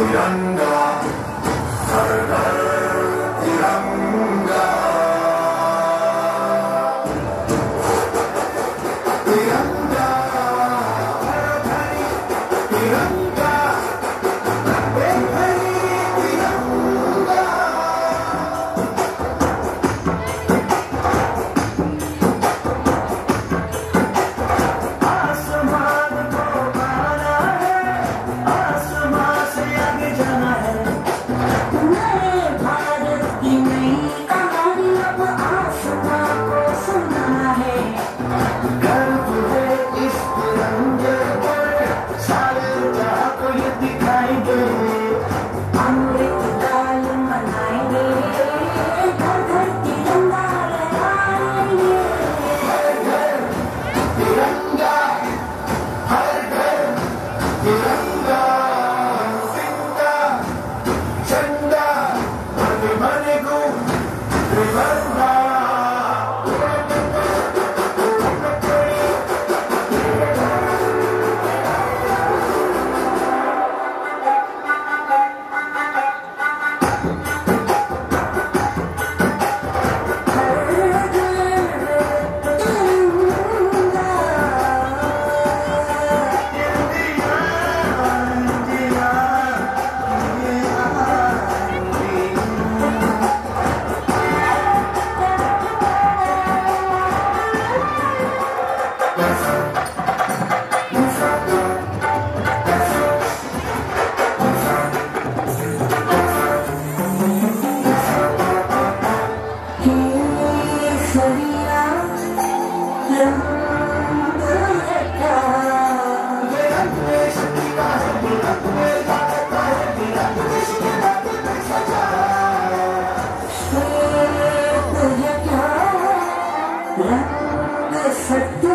Duranga, Duranga. Perfecto.